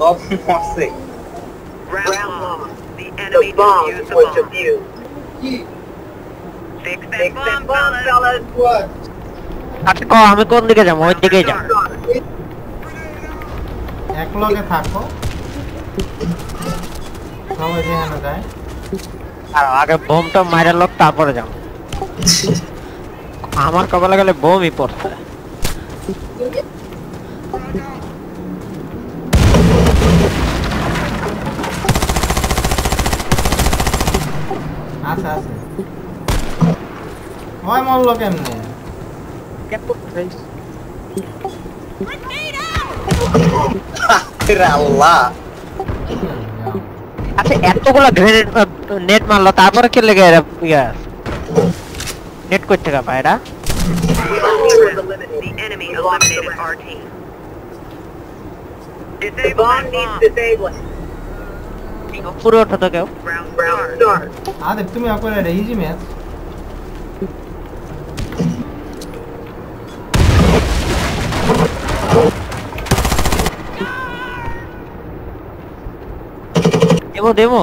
সব মরছে. The bomb was bomb. defused. Fix that bomb, fellas. আচ্ছা ক আমি কোন দিকে যাব ওই দিকেই যাব এক লগে থাকো সবাই যেখানে যায় আর আগে বোমটা মাইরা লোক তারপরে যাব আমার কপালে গেলে বোমই পড়ছে আছে আছে হয় মরলো কেমনে আচ্ছা এতগুলো গ্রেনেড নেট মারলো তারপরে কে লেগে ইয়া নেট করতে গা. The Disable bomb needs disabling. पूरा उठाता क्या हाँ देखते मैं आपको रही जी मैं 데모 데모